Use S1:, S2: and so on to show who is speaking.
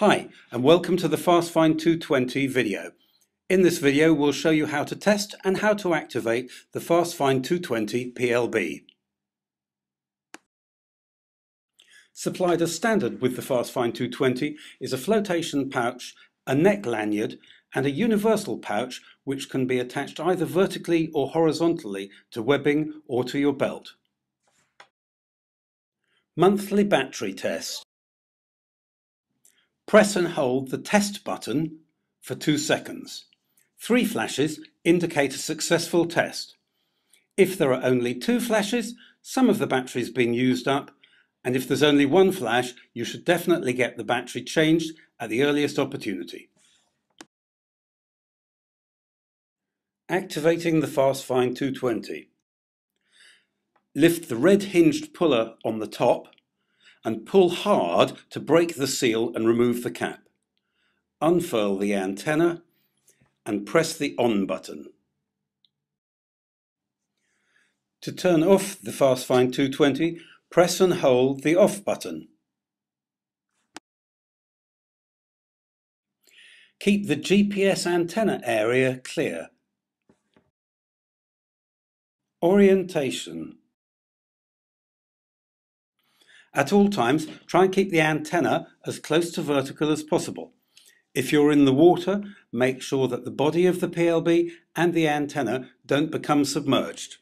S1: Hi, and welcome to the FastFind 220 video. In this video, we'll show you how to test and how to activate the FastFind 220 PLB. Supplied as standard with the FastFind 220 is a flotation pouch, a neck lanyard, and a universal pouch which can be attached either vertically or horizontally to webbing or to your belt. Monthly battery test. Press and hold the test button for two seconds. Three flashes indicate a successful test. If there are only two flashes, some of the battery has been used up, and if there's only one flash, you should definitely get the battery changed at the earliest opportunity. Activating the FastFind 220. Lift the red hinged puller on the top and pull hard to break the seal and remove the cap. Unfurl the antenna and press the on button. To turn off the FastFind 220, press and hold the off button. Keep the GPS antenna area clear. Orientation at all times, try and keep the antenna as close to vertical as possible. If you're in the water, make sure that the body of the PLB and the antenna don't become submerged.